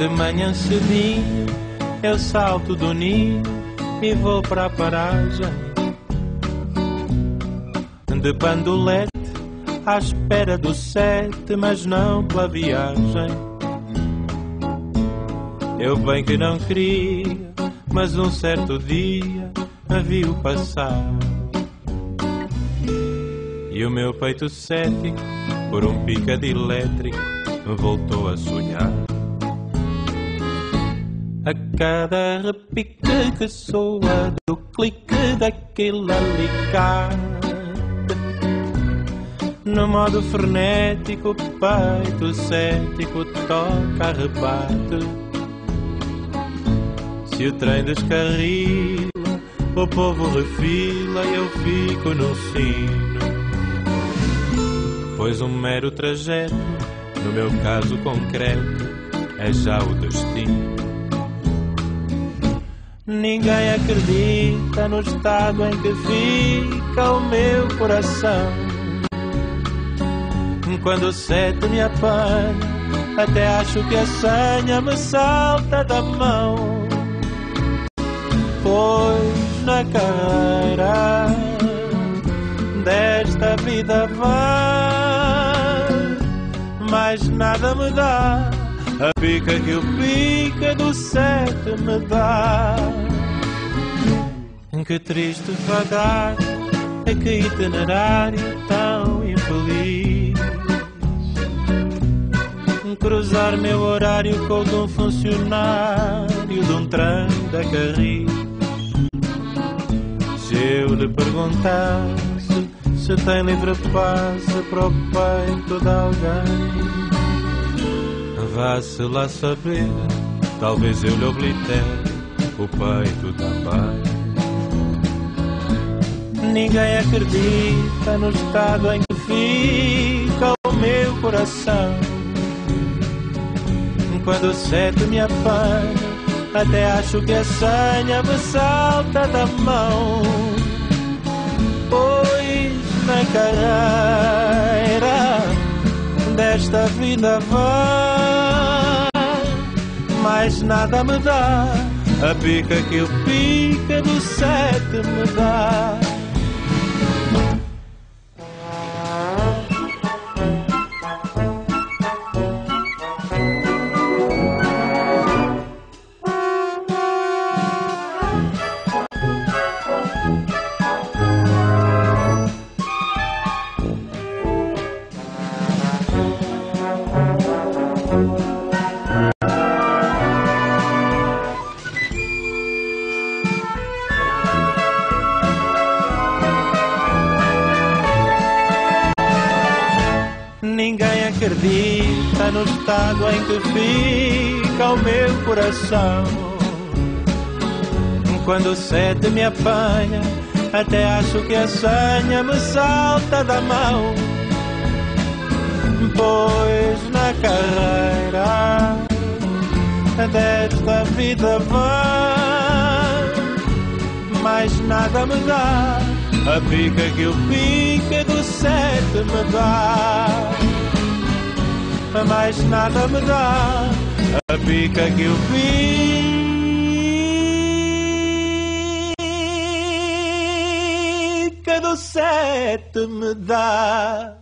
De manhã cedinho eu salto do ninho e vou para a paragem. De bandolete à espera do sete, mas não pela viagem. Eu bem que não queria, mas um certo dia a viu passar. E o meu peito cético, por um pica de elétrico, voltou a sonhar. A cada repique que soa do clique daquele alicate. No modo frenético, peito cético toca rebate. Se o trem descarrila, o povo refila e eu fico no sino. Pois um mero trajeto, no meu caso concreto, é já o destino Ninguém acredita no estado em que fica o meu coração. Quando o sete me apanha, até acho que a senha me salta da mão. Pois na carreira desta vida vai, mais nada me dá a pica que o pica do sete me dá. Que triste vagar, é que itinerário tão infeliz. Cruzar meu horário com o de um funcionário de um trem da Carris. Se eu lhe perguntasse se tem livre passe para o peito de alguém vá-se lá saber, talvez eu lhe oblitere o peito também. Ninguém acredita no estado em que fica o meu coração. Quando o sete me apanha, até acho que a senha me salta da mão. Pois na carreira desta vida vai, mais nada me dá. A pica que o pica do sete me dá. Acredita no estado em que fica o meu coração. Quando o sete me apanha, até acho que a senha me salta da mão. Pois na carreira desta vida vai, mais nada me dá. A pica que o pica do sete me dá mais nada me dá a pica que o pica do sete me dá.